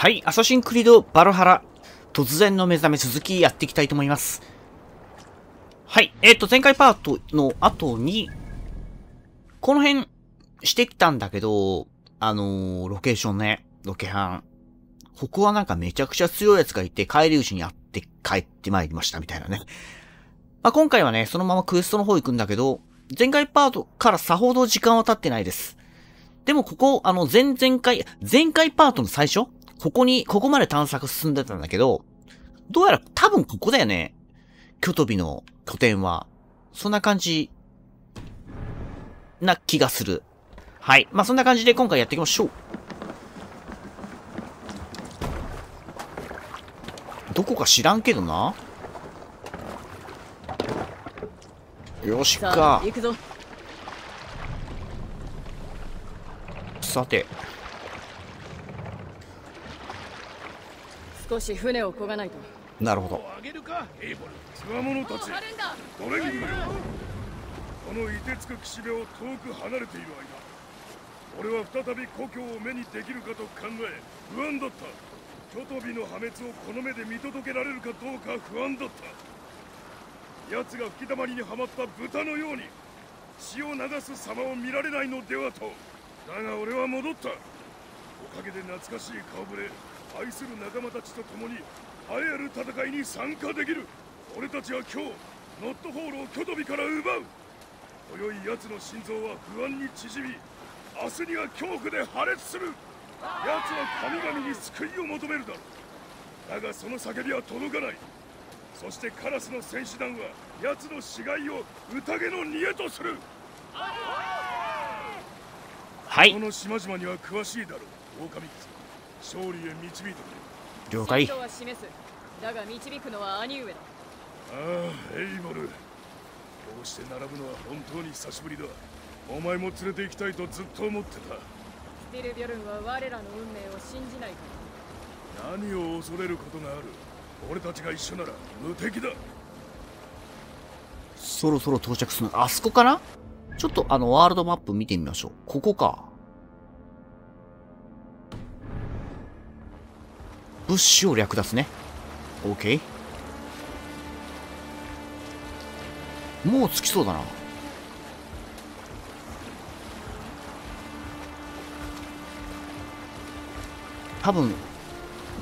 はい、アサシンクリードバルハラ、突然の目覚め続きやっていきたいと思います。はい、えっ、と、前回パートの後に、この辺してきたんだけど、あのーロケーションね、ロケハン。ここはなんかめちゃくちゃ強いやつがいて、帰り討ちに会って帰ってまいりましたみたいなね。まあ、今回はね、そのままクエストの方行くんだけど、前回パートからさほど時間は経ってないです。でもここ、あの、前々回、前回パートの最初ここに、ここまで探索進んでたんだけど、どうやら多分ここだよね。キョトビの拠点は。そんな感じ、な気がする。はい。まあ、そんな感じで今回やっていきましょう。どこか知らんけどな。よしさかあ。行くぞさて。少し船を漕がないと。なるほど。あげるかエイボルつわものたちるんだドレングルこの凍てつく岸辺を遠く離れている間俺は再び故郷を目にできるかと考え不安だった。キョトビの破滅をこの目で見届けられるかどうか不安だった。奴が吹き溜まりにはまった豚のように血を流す様を見られないのではとだが俺は戻ったおかげで懐かしい顔ぶれ愛する仲間たちと共に栄えある戦いに参加できる。俺たちは今日ノットホールをキョトビから奪う。今宵奴の心臓は不安に縮み明日には恐怖で破裂する。奴は神々に救いを求めるだろう。だがその叫びは届かない。そしてカラスの戦士団は奴の死骸を宴の煮えとする。はい。こ。の島々には詳しいだろう狼勝利へ導いてくれ了解。人は示す。だが導くのは兄上だ。ああエイボル。こうして並ぶのは本当に久しぶりだ。お前も連れて行きたいとずっと思ってた。スティルビョルンは我らの運命を信じないか何を恐れることがある。俺たちが一緒なら無敵だ。そろそろ到着する。あそこかな？ちょっとあの、ワールドマップ見てみましょう。ここか。物資を略奪ね。OK。もう着きそうだな。多分、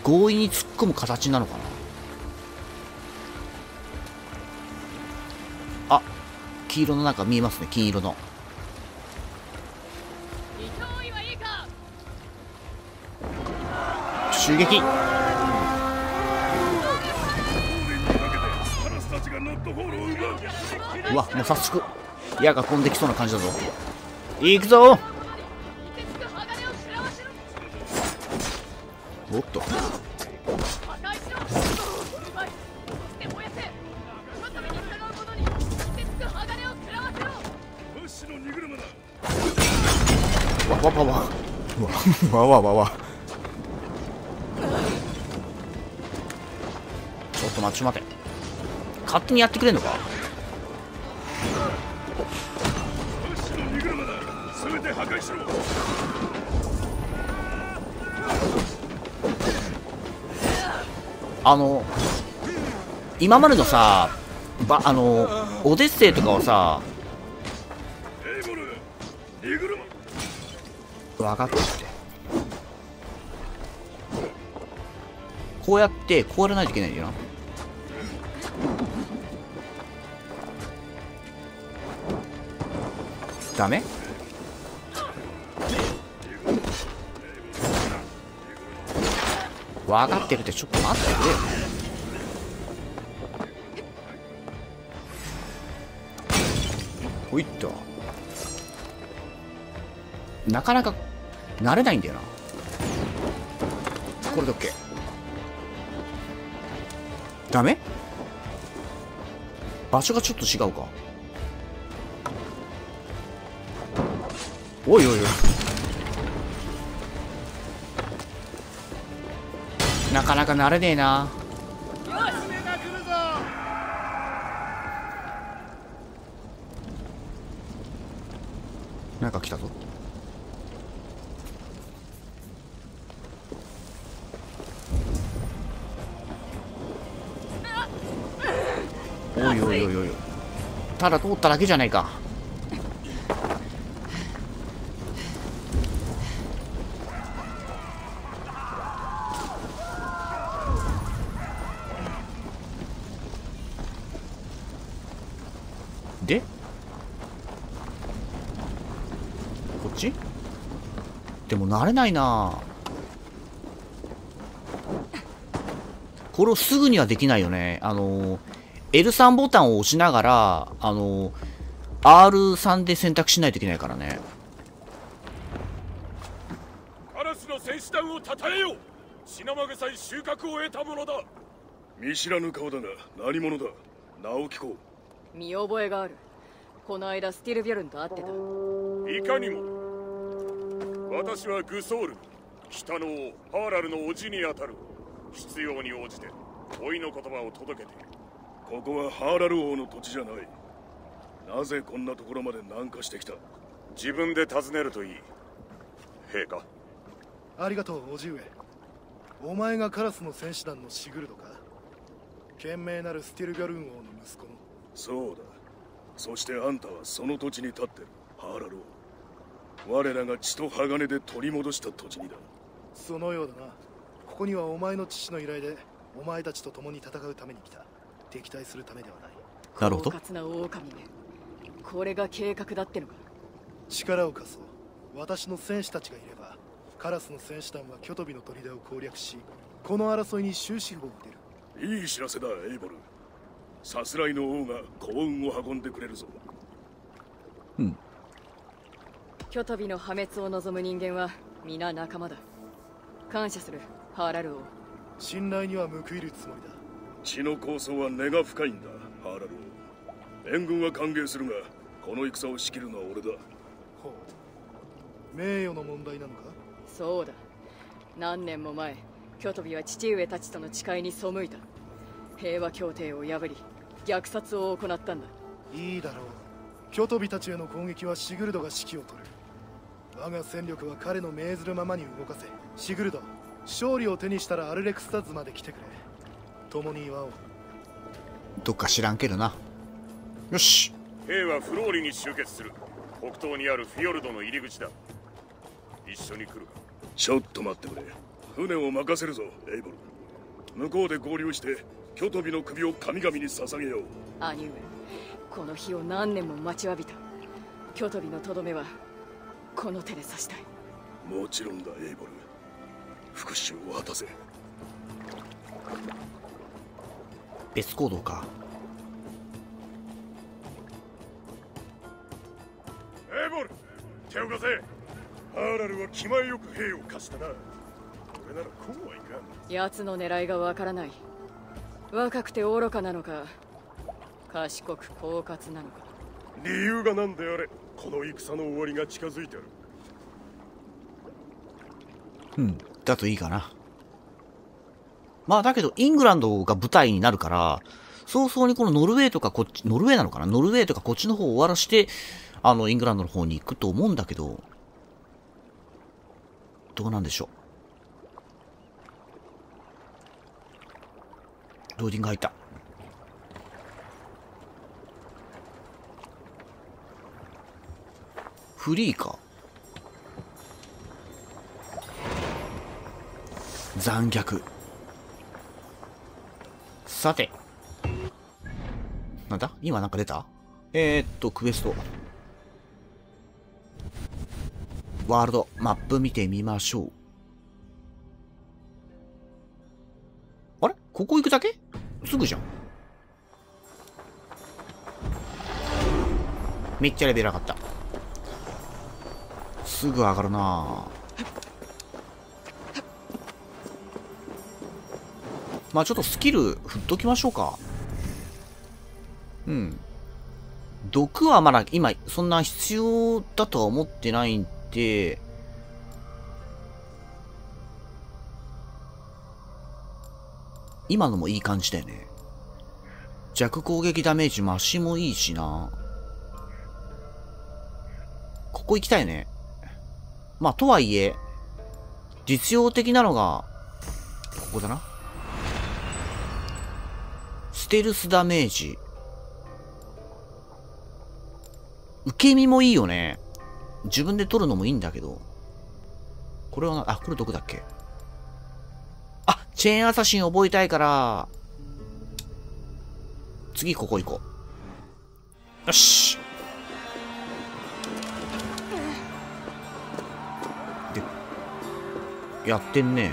強引に突っ込む形なのかな。あ、黄色のなんか見えますね、金色の。襲撃ううわ、もう早速、矢が飛んできそうな感じだぞ。行くぞおっと。わわわわわ。うわ、わわわわ。ちょっと待ちょっと待って。勝手にやってくれんのか？破壊しろあの、今までのさ、ば、あの、オデッセイとかはさ、分かってって。こうやってこうやらないといけないんだよな。ダメ？分かってるってちょっと待ってくれよ。ほいっと。なかなか慣れないんだよな。これで OK ダメ？場所がちょっと違うか。おいおいおい。なかなか慣れねえな。なんか来たぞ。おいおいおいおいただ通っただけじゃないか。慣れないな。これをすぐにはできないよね。あの L3 ボタンを押しながらあの R3 で選択しないといけないからね。カラスの戦士団をたたえよう。血生臭い収穫を得たものだ。見知らぬ顔だが何者だ？名を聞こ見覚えがある。この間スティルビョルンと会ってた。ういかにも私はグソール。北の王ハーラルの叔父にあたる。必要に応じて老いの言葉を届けて。いるここはハーラル王の土地じゃない。なぜこんなところまで南下してきた？自分で尋ねるといい。陛下。ありがとう叔父上。お前がカラスの戦士団のシグルドか。賢明なるスティルガルーン王の息子の。そうだ。そしてあんたはその土地に立ってる。ハーラル王我らが血と鋼で取り戻した土地にだ。そのようだな。ここにはお前の父の依頼でお前たちと共に戦うために来た。敵対するためではない。なるほど。狡猾な狼めこれが計画だってのか。力を貸そう。私の戦士たちがいればカラスの戦士団はキョトビの砦を攻略しこの争いに終止符を打てる。いい知らせだエイボル。さすらいの王が幸運を運んでくれるぞキョトビの破滅を望む人間は皆仲間だ。感謝するハーラル王。信頼には報いるつもりだ。血の構想は根が深いんだハーラル王。援軍は歓迎するがこの戦を仕切るのは俺だ。ほう。名誉の問題なのか？そうだ。何年も前キョトビは父上たちとの誓いに背いた。平和協定を破り虐殺を行ったんだ。いいだろう。キョトビたちへの攻撃はシグルドが指揮を執る我が戦力は彼の命ずるままに動かせ。シグルド勝利を手にしたらアルレクスタズまで来てくれ。共に祝おう。どっか知らんけどな。よし。兵はフローリに集結する。北東にあるフィヨルドの入り口だ。一緒に来るか。ちょっと待ってくれ。船を任せるぞエイボル。向こうで合流してキョトビの首を神々に捧げよう。兄上この日を何年も待ちわびた。キョトビのとどめはこの手で刺したい。もちろんだエイボル。復讐を果たせ。エ別行動か。イボル手を貸せ。ハーラルは気前よく兵を貸したな。俺ならこうはいかん。奴の狙いがわからない。若くて愚かなのか賢く狡猾なのか。理由が何であれこの戦の終わりが近づいてる。うんだといいかな。まあだけどイングランドが舞台になるから早々にこのノルウェーとかこっちノルウェーなのかな？ノルウェーとかこっちの方を終わらしてあのイングランドの方に行くと思うんだけどどうなんでしょう？ローディング入った。フリーか。残虐。さて。なんだ？今なんか出た？えー、っとクエスト。ワールドマップ見てみましょう。あれ？ここ行くだけ？すぐじゃん。めっちゃレベル上がった。すぐ上がるな。まあちょっとスキル振っときましょうか。うん。毒はまだ今そんな必要だとは思ってないんで。今のもいい感じだよね。弱攻撃ダメージ増しもいいしな。ここ行きたいね。まあ、とはいえ、実用的なのが、ここだな。ステルスダメージ。受け身もいいよね。自分で取るのもいいんだけど。これはな、あ、これどこだっけ？あ、チェーンアサシン覚えたいから、次ここ行こう。よし。やってんね。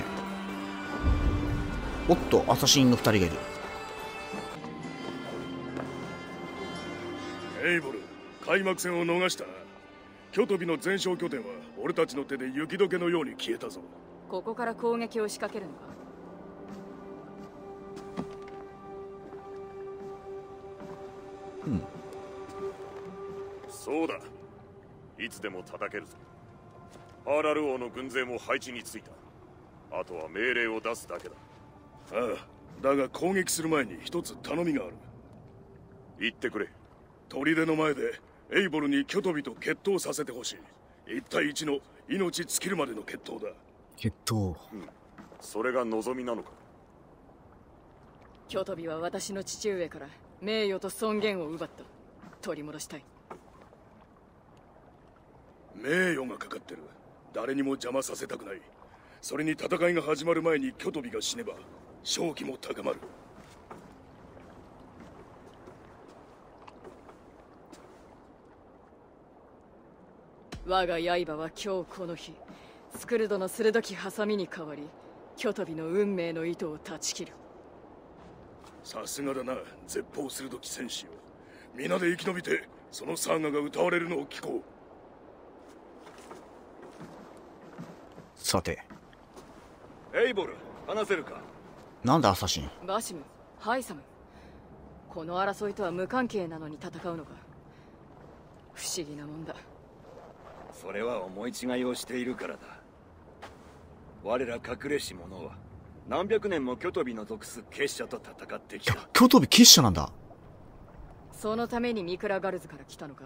おっと、アサシンの二人がいる。エイボル開幕戦を逃した。なキトビの全勝拠点は俺たちの手で雪解けのように消えたぞ。ここから攻撃を仕掛けるのか？そうだ。いつでも叩けるぞ。ハーラル王の軍勢も配置についたあとは命令を出すだけだ。ああだが攻撃する前に一つ頼みがある。言ってくれ。砦の前でエイボルにキョトビと決闘させてほしい。一対一の命尽きるまでの決闘だ。決闘。それが望みなのか。キョトビは私の父上から名誉と尊厳を奪った。取り戻したい。名誉がかかってる。誰にも邪魔させたくないそれに戦いが始まる前にキョトビが死ねば勝機も高まる。我が刃は今日この日スクルドの鋭きハサミに変わりキョトビの運命の糸を断ち切る。さすがだな絶望鋭き戦士よ。皆で生き延びてそのサーガが歌われるのを聞こさて、うエイボル話せるか？なんだアサシン？バシムハイサム。この争いとは無関係なのに戦うのか？不思議なもんだ。それは思い違いをしているからだ。我ら隠れし者は何百年もキョトビの属す結社と戦ってきた、キョトビ結社なんだ。そのためにミクラガルズから来たのか？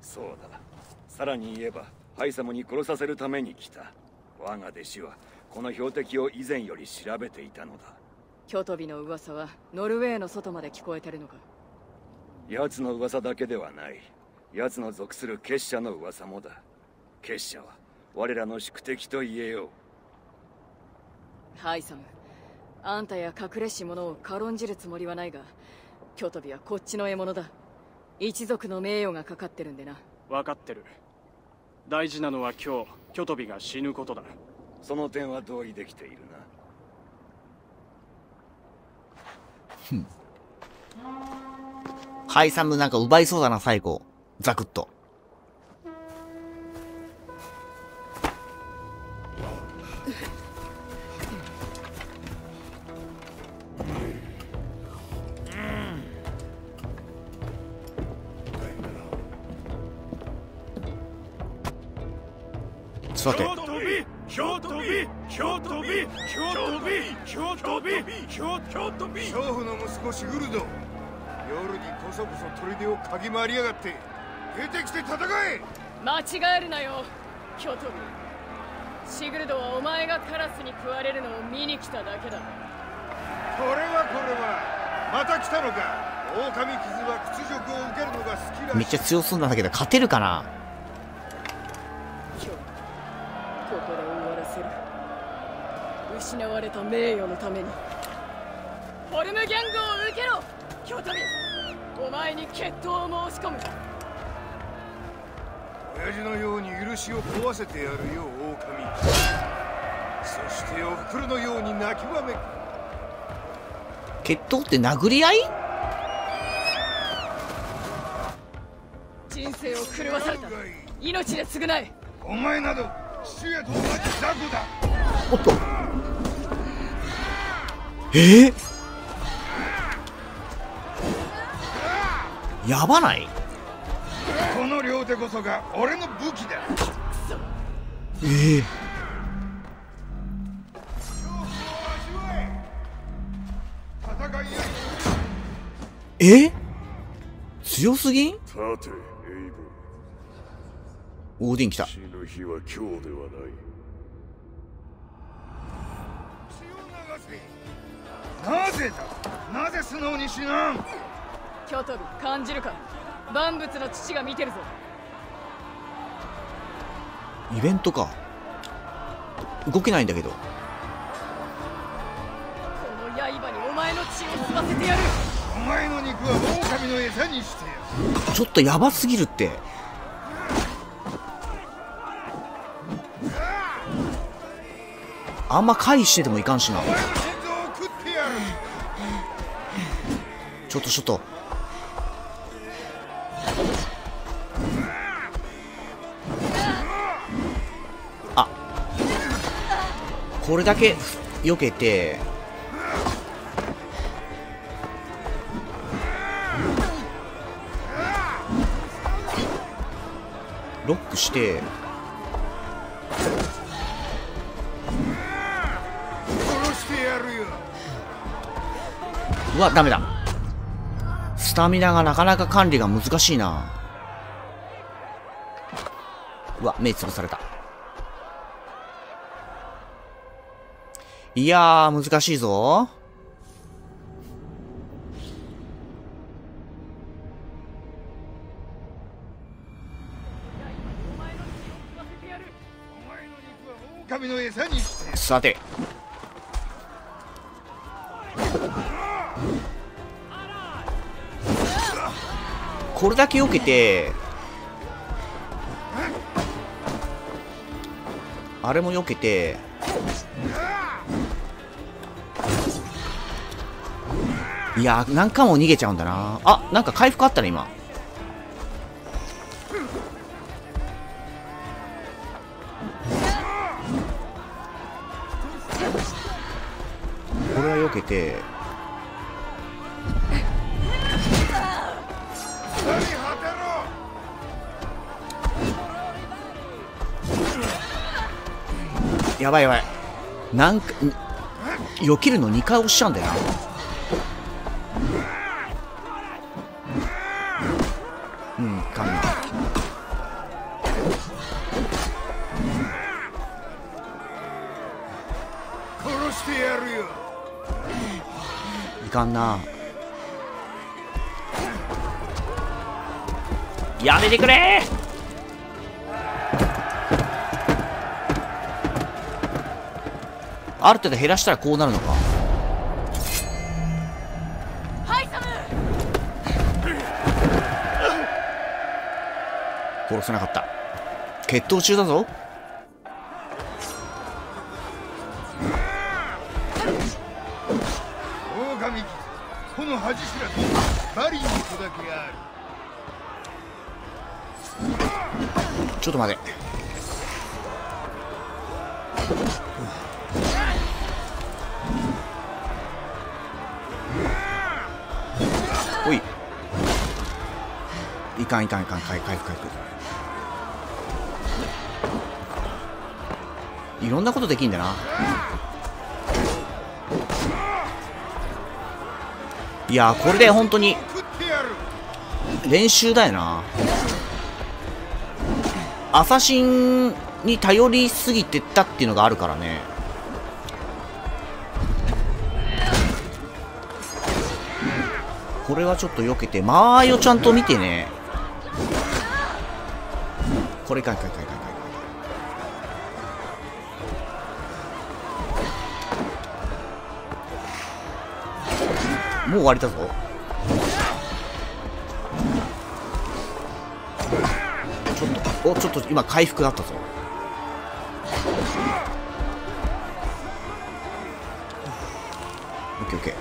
そうだ。さらに言えばハイサムに殺させるために来た我が弟子はこの標的を以前より調べていたのだ。キョトビの噂はノルウェーの外まで聞こえてるのか？奴の噂だけではない。奴の属する結社の噂もだ。結社は我らの宿敵と言えよう。ハイサム。あんたや隠れし者を軽んじるつもりはないがキョトビはこっちの獲物だ。一族の名誉がかかってるんでな。分かってる。大事なのは今日キョトビが死ぬことだその点は同意できているなハイサムなんか奪いそうだな、最後。ザクッと。さて、京都美京都美京都美京都美京都美娼婦の息子シグルド。夜にこそこそ砦を嗅ぎ回りやがって。出てきて戦え。間違えるなよキョトビ。シグルドはお前がカラスに食われるのを見に来ただけだ。これはこれは。また来たのか。狼傷は屈辱を受けるのが好きらめっちゃ強そうなんだけど、勝てるかな？せる。失われた名誉のために。フォルムギャングを受けろキョトビお前に決闘を申し込む。親父のように許しを壊せてやるよ狼。そしておふくろのように泣きわめく。決闘って殴り合い？人生を狂わされた。命で償え。お前などおっと。えー、やばない？この両手こそが俺の武器だ。ええ恐怖を味わえ。強すぎん？さてエイボオーディン来た。死ぬ日は今日ではない血を流せなぜだなぜ素直に死なんキョトビ感じるか万物の父が見てるぞイベントか動けないんだけどこの刃にお前の血を吸わせてやるお前の肉は狼の餌にしてやるちょっとヤバすぎるってあんま回避しててもいかんしな。ちょっとちょっと。あ。これだけ避けて。ロックして。うわダメだ。スタミナがなかなか管理が難しいな。うわ目つぶされた。いやー難しいぞ。さてこれだけ避けてあれも避けていやー何回も逃げちゃうんだな。あなんか回復あったね今。これは避けて。やばいやばい。なんかん避けるの2回押しちゃうんだよな。うんかんな。い殺してやるよ。いかんな。やめてくれある程度減らしたらこうなるのか。殺せなかった。決闘中だぞ。この恥知らずバリに砕けある。ちょっと待ていかんいかんいかん。回回復回復。いろんなことできんだな。いやーこれで本当に練習だよな。アサシンに頼りすぎてったっていうのがあるからね。これはちょっと避けて。間合いをちゃんと見てね。これかいかいかいかいかいもう終わりだぞちょっとおちょっと今回復があったぞオッケーオッケ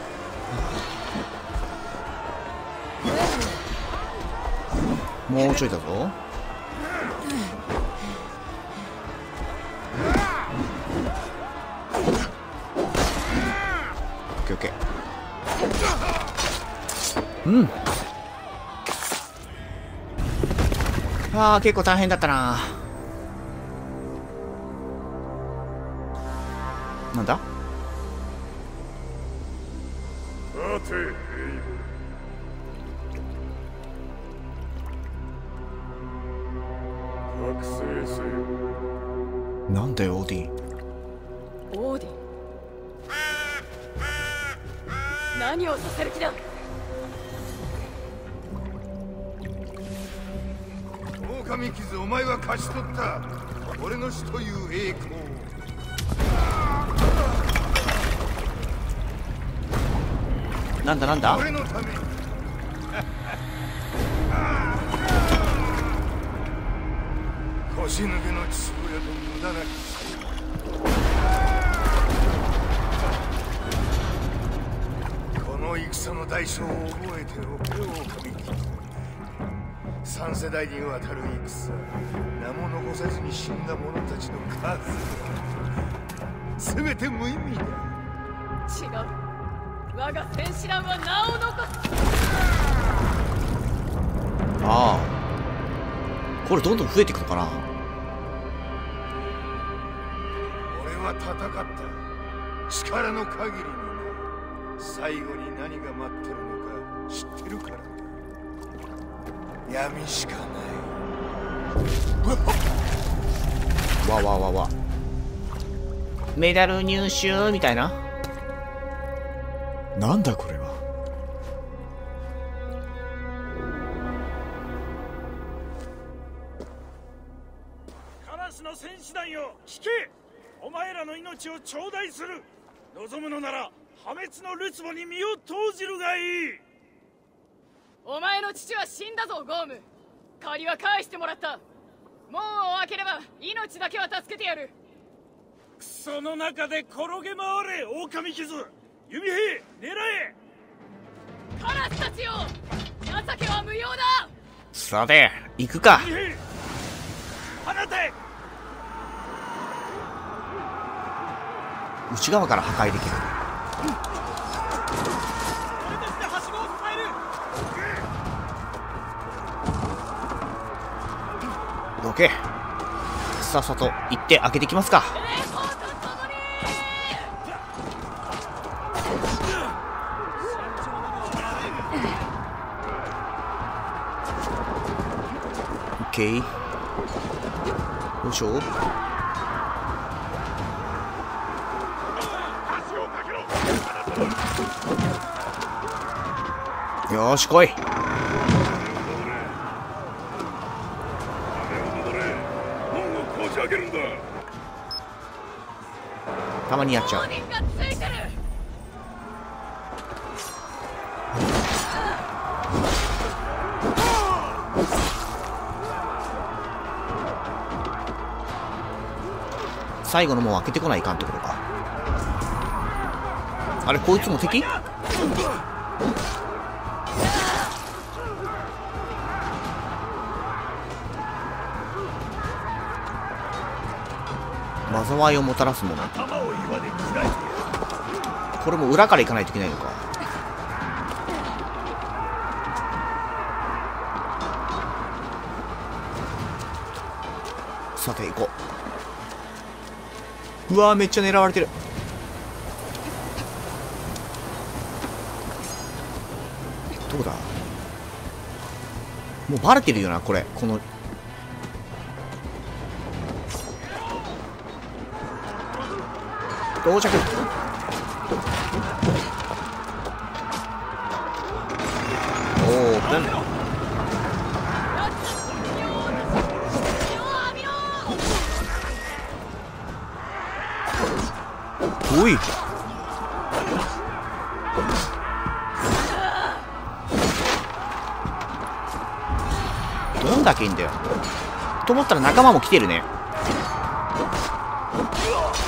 ーもうちょいだぞうん。あー結構大変だったな。なんだ？なんだよオーディン？オーディン。何をさせる気だ？狼傷お前は勝ち取った。俺の死という栄光。をなんだなんだ？俺のために。腰抜けの父親と無駄なこの戦の代償を覚えておけよ狼貴三世代にわたる戦名も残さずに死んだ者たちの数全て無意味だ。違う。我が戦士団は名を残す。ああ。これどんどん増えていくのかな。俺は戦った。力の限りにな。最後に何が待っ闇しかない。わわわわ。メダル入手みたいな？なんだこれは。カラスの戦士団よ聞け。お前らの命を頂戴する。望むのなら破滅のるつぼに身を投じるがいいお前の父は死んだぞゴーム。借りは返してもらった。門を開ければ命だけは助けてやる。クソの中で転げ回れ狼傷。弓兵狙え。カラスたちよ情けは無用だ。さて行くか。放て。内側から破壊できるどけ。さっさと行って開けてきますか。オッケーよいしょ。よーし来い雨を登れ門をこじ開けるんだたまにやっちゃう。最後の門開けてこないかんってことか。あれこいつも敵？災いをもたらすもの頭を岩で開いてこれも裏から行かないといけないのか。さて行こう。うわーめっちゃ狙われてる。どこだ？もうバレてるよなこれ。この到着オープンおい。どんだけいいんだよ。と思ったら仲間も来てるね。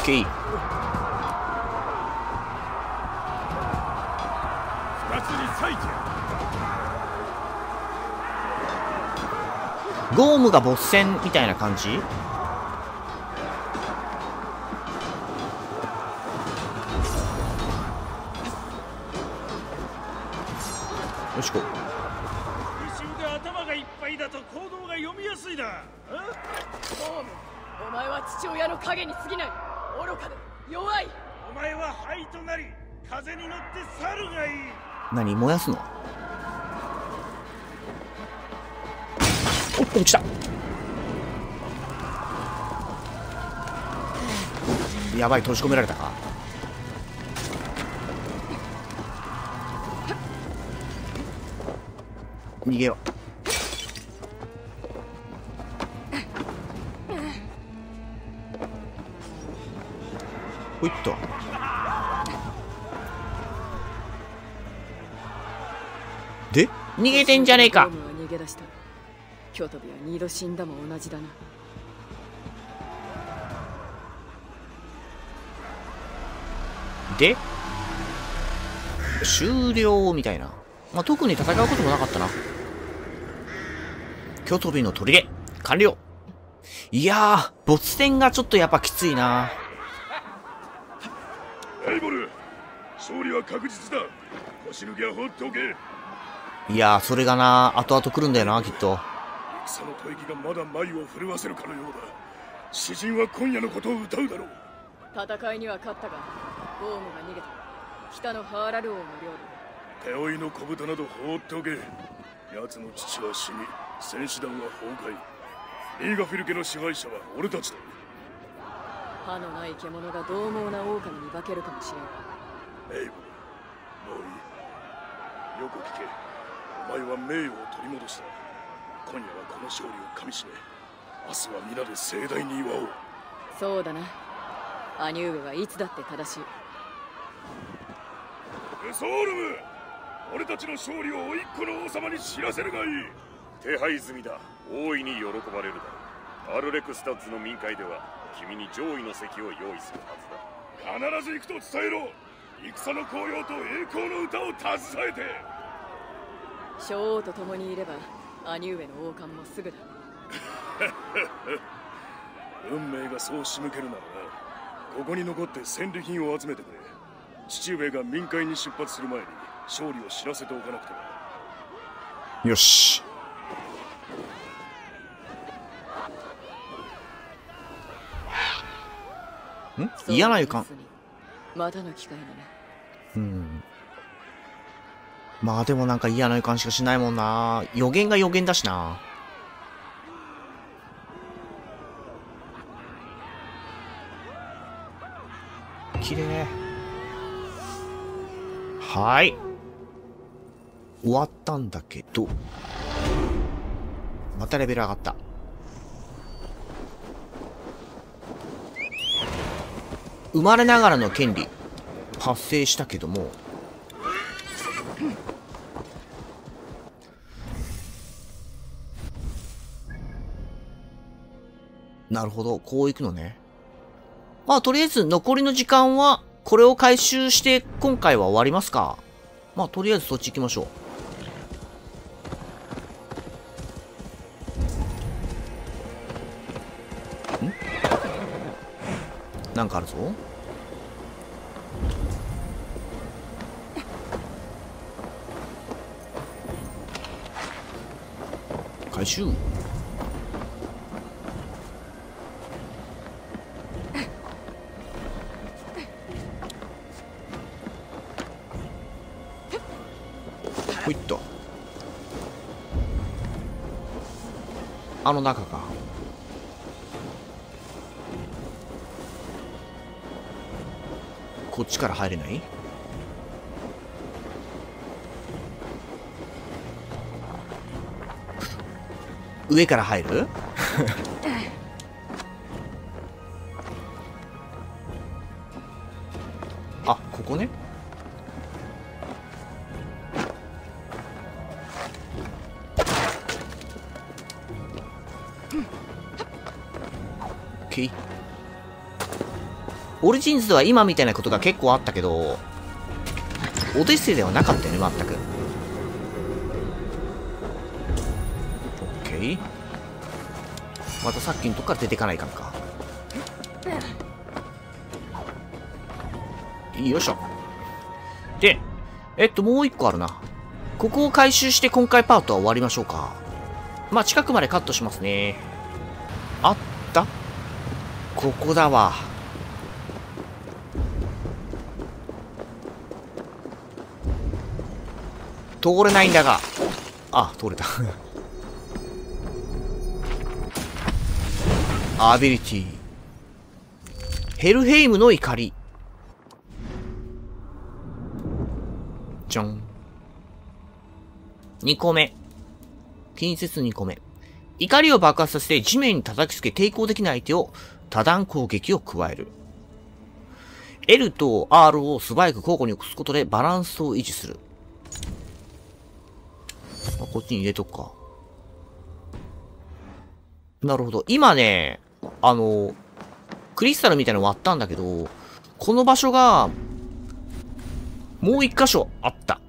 オゴームがボス戦みたいな感じ？よしこる一瞬で頭がいっぱいだと行動が読みやすいだあゴームお前は父親の影に過ぎない。愚かで弱い。お前は灰となり風に乗って去るがいい。何燃やすの？おっと来た。やばい閉じ込められたか。逃げよう。ほいっと。で？逃げてんじゃねえか。キョトビは二度死んだも同じだなで終了みたいな。まあ、特に戦うこともなかったな。京都ビの砦、完了。いやー、没戦がちょっとやっぱきついな。エイボル勝利は確実だ腰抜きは放っておけいやー、それがな、後々来るんだよな、きっと。戦の吐息がまだ眉を震わせるかのようだ。詩人は今夜のことを歌うだろう。戦いには勝ったがゴームが逃げた。北のハーラル王の領手負いの小豚など放っておけ。奴の父は死に戦士団は崩壊。リーガフィル家の支配者は俺たちだ。土歯のない獣が獰猛な狼に化けるかもしれん。エイボルもういい。よく聞け。お前は名誉を取り戻した。今夜はこの勝利をかみしめ明日は皆で盛大に祝おう。そうだな。兄上はいつだって正しい。グソルム俺たちの勝利を甥っ子の王様に知らせるがいい。手配済みだ。大いに喜ばれるだろう。アルレクスタッツの民会では君に上位の席を用意するはずだ。必ず行くと伝えろ。戦の高揚と栄光の歌を携えて。将王と共にいれば兄上の王冠もすぐだ 運命がそう仕向けるならなここに残って戦利品を集めてくれ父上が民会に出発する前に勝利を知らせておかなくてはよし。ん？嫌な予感。またの機会だねうん。まあでもなんか嫌な予感しかしないもんな。予言が予言だしな。綺麗。はい。終わったんだけど。またレベル上がった。生まれながらの権利発生したけどもなるほど。こういくのね。まあとりあえず残りの時間はこれを回収して今回は終わりますか。まあとりあえずそっち行きましょう。なんかあるぞ。回収。あの中か。こっちから入れない？上から入る？ンズでは今みたいなことが結構あったけど、オデッセイではなかったよね、全く。オッケー。またさっきのとこから出ていかないかんか。よいしょ。で、えっと、もう一個あるな。ここを回収して今回パートは終わりましょうか。まあ、近くまでカットしますね。あった？ここだわ。通れないんだが。あ、通れた。アビリティ。ヘルヘイムの怒り。じゃん。2個目。近接2個目。怒りを爆発させて地面に叩きつけ抵抗できない相手を多段攻撃を加える。L と R を素早く交互に押すことでバランスを維持する。こっちに入れとくか。なるほど。今ね、あの、クリスタルみたいなの割ったんだけど、この場所が、もう一箇所あった。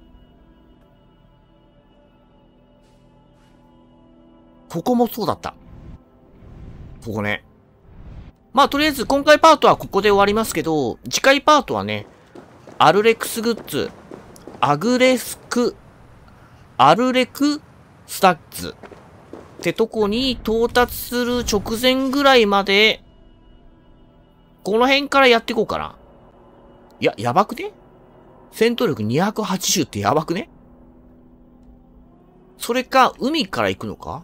ここもそうだった。ここね。まあ、とりあえず今回パートはここで終わりますけど、次回パートはね、アルレックスグッズ、アグレスク、アルレクスタッツってとこに到達する直前ぐらいまで、この辺からやっていこうかな。いや、やばくね？戦闘力280ってやばくね？それか、海から行くのか？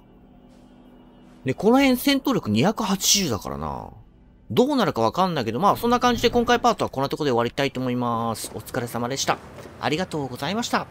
で、この辺戦闘力280だからな。どうなるかわかんないけど、まあそんな感じで今回パートはこんなとこで終わりたいと思います。お疲れ様でした。ありがとうございました。